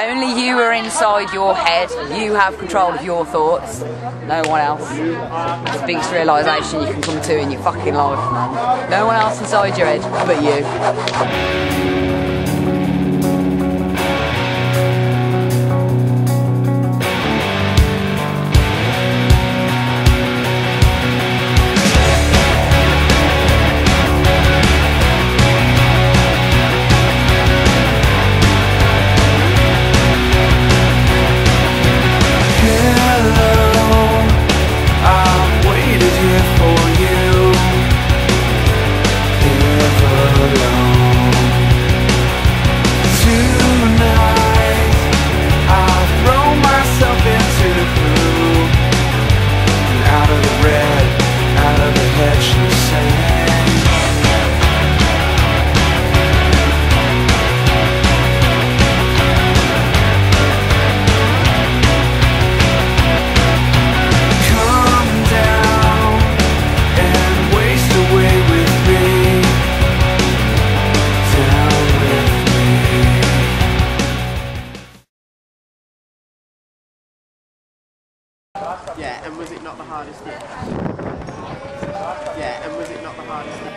Only you are inside your head. You have control of your thoughts. No one else. It's the biggest realisation you can come to in your fucking life, man. No one else inside your head but you. Yeah, and was it not the hardest hit?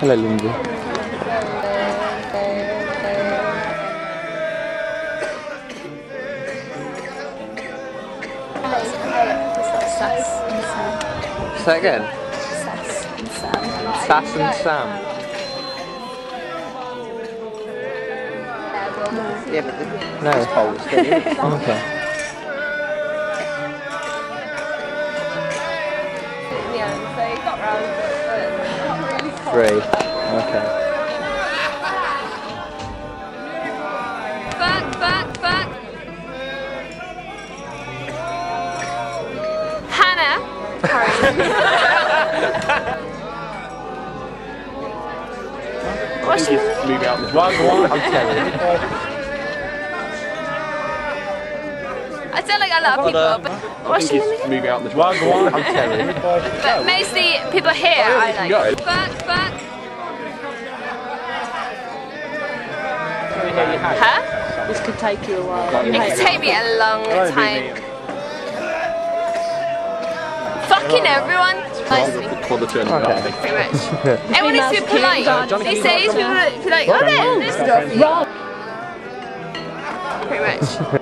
Hello, Lindsay. Say again. Sass and Sam. Yeah, but the No. okay. Three. Okay. Back, back, back. Hannah. What's your name? Move out this one. I'm telling. I don't like a lot of people, but what's your name? again? Move out this one. I'm telling. But mostly people here oh, I like. go. Back, back. Huh? This could take you a while. It could take me a long time. Fucking everyone. Nice to meet you. Okay. Pretty much. Everyone needs to polite. These days, people are be like, oh, there, there's stuff you. Pretty much.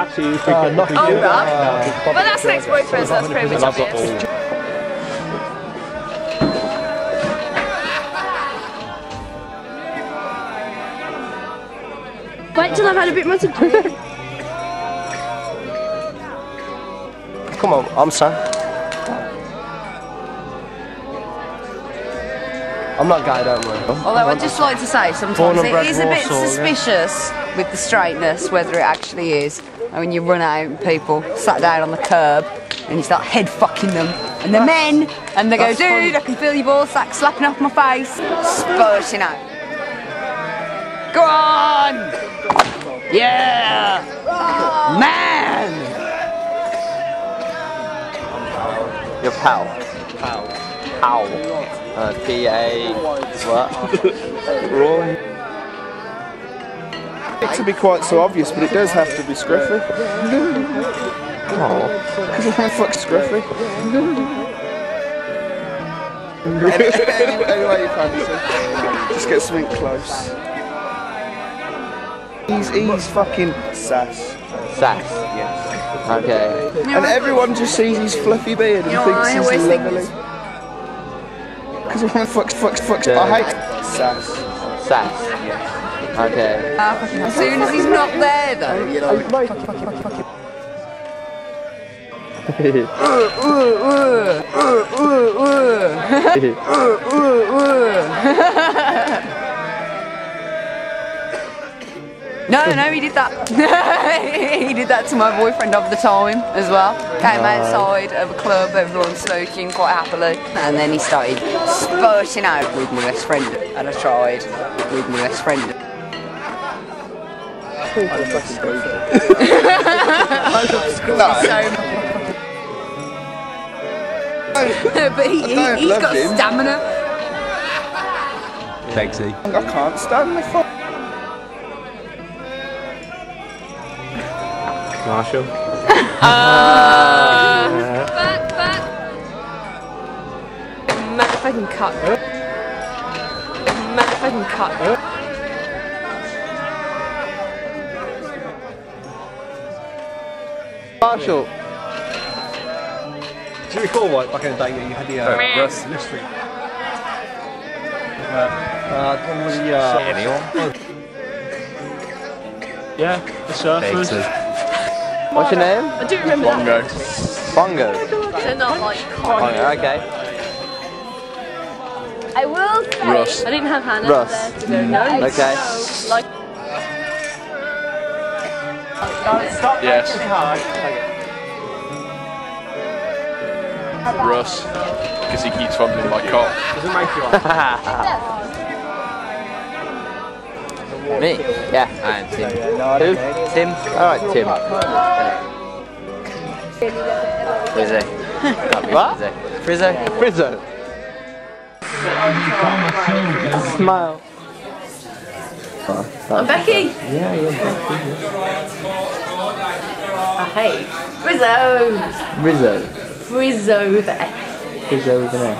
Actually, if Uh, we could, if we Oh, could, right. Well, that's an ex-boyfriend, so that's pretty much obvious. Wait till I've had a bit more to drink. Come on, I'm Sam. I'm not gay, don't worry. Although I'd just like to say sometimes it is a bit Warsaw, yeah. suspicious with the straightness whether it actually is. And when you run out and people sat down on the curb and you start head fucking them. And the men and they go, dude, fun. I can feel your ball sack slapping off my face. Spurting out. Go on! Yeah! Man! Your pal. Pal. Pal. Uh, P-A... What? Wrong. It to be quite so obvious, but it does have to be scruffy. Oh. Because I fuck scruffy. any, any, any way you fancy. Just get something close. He's, he's fucking sass. Sass. Yes. Okay. And everyone just sees his fluffy beard and You know, thinks I he's always lovely. Because when I fuck, fuck, fuck, Yeah. I hate sass. Sass. Okay. As soon as he's not there though, No, no, he did that. he did that to my boyfriend of the time as well. Came outside of a club, everyone smoking quite happily, and then he started spurting out with my best friend, and I tried with my best friend. So, but he, he, don't he's love got him. stamina. Begsy. I can't stand the fuck. Marshall. Uh, back, back. Motherfucking cut. Motherfucking cut. Marshall. Do you recall what back in the day you had the uh, Russ mystery? Uh, uh, what the, uh, Anyone? yeah, the surfers. What's your name? I do remember that. Bongo. Bongo. They're not like Bongo, okay. I will say. Russ. I didn't have Hannah Russ. there to go. No. Okay. So, like. Yes. Russ. Because he keeps fondling my cock. Doesn't make you laugh. Me? Yeah, I am Tim. Who? Tim? Alright, Tim. Frizzo. What? Frizzo. Frizzo. Smile. I'm Becky. Yeah, yeah. I hate. Rizzo. Rizzo. Rizzo there. Frizzo over there.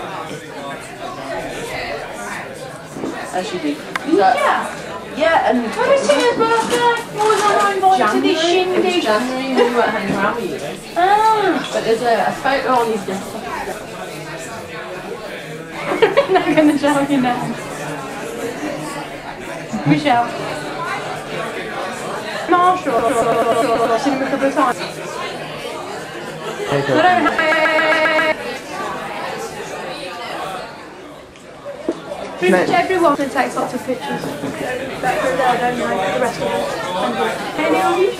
As you do. Yeah. Yeah, and. When is Tina's birthday? What was I invited to this shindig? It's January, we weren't hanging around with you. Ah. But there's a, a photo on his desk. Not gonna show you now. Michelle. Marshall. I've seen him a couple of times. I don't have. Pretty much everyone that takes lots of pictures. Back there, don't know the rest of us. Any of you?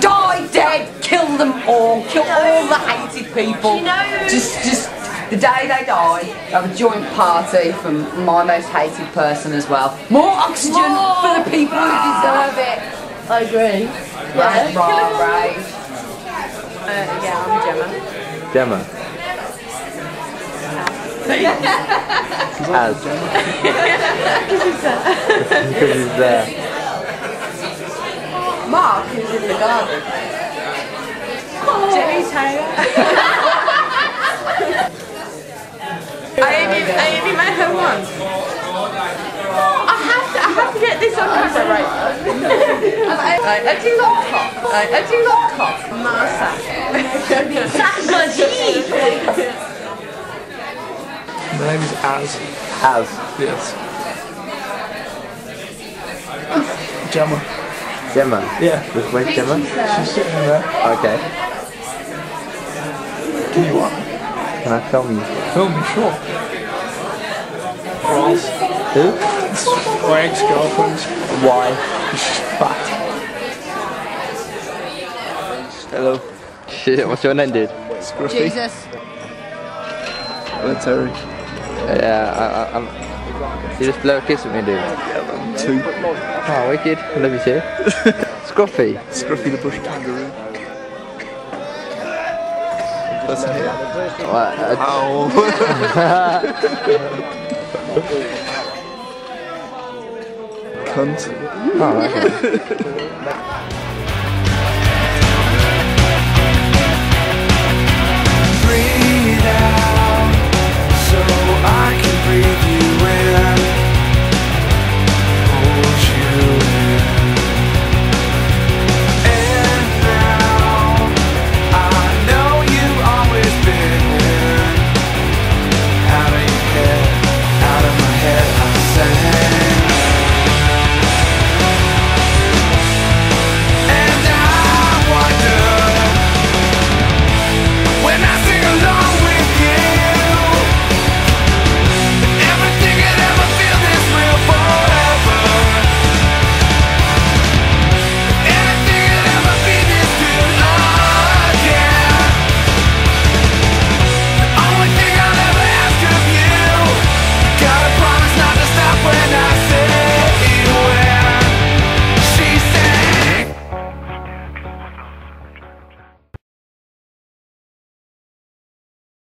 Die dead, kill them all, kill all the hated people. Just, just the day they die, have a joint party for my most hated person as well. More oxygen for the people who deserve it. I agree. Right, Yeah. right, right. Uh, yeah, I'm Gemma. Gemma. As. Because he's there. Mark is in the garden. Jenny Taylor. I only, I only met her once. I have to, I have to get this on camera, right? Right, I do love cock. Right, I do love cock. Massa. That's my G. My name is Az. As. Yes. Gemma. Gemma. Yeah. Which way's Gemma? She's sitting there. Okay. Can you what? Can I film you? Film me, sure. Ross. Who? My ex-girlfriend. Why? She's fat. Hello. Shit, what's your name, dude? Scruffy. Jesus. Hello, Terry. Yeah, I, I, I'm. You just blow a kiss with me, dude. Yeah, Two. Oh, wicked. Love you too. Scruffy. Scruffy the bush kangaroo. Listen here. What? Ow. Cunt. oh, okay.